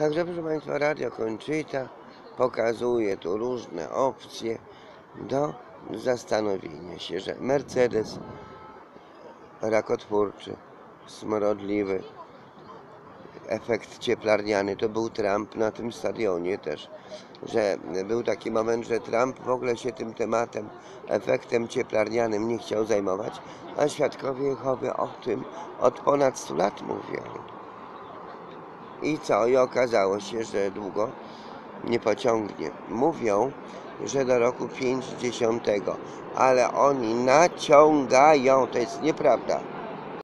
Także proszę Państwa, Radio Kończyta pokazuje tu różne opcje do zastanowienia się, że Mercedes rakotwórczy, smrodliwy, efekt cieplarniany, to był Trump na tym stadionie też, że był taki moment, że Trump w ogóle się tym tematem, efektem cieplarnianym nie chciał zajmować, a świadkowie Jehowy o tym od ponad 100 lat mówią. I co? I okazało się, że długo nie pociągnie. Mówią, że do roku 50, ale oni naciągają, to jest nieprawda.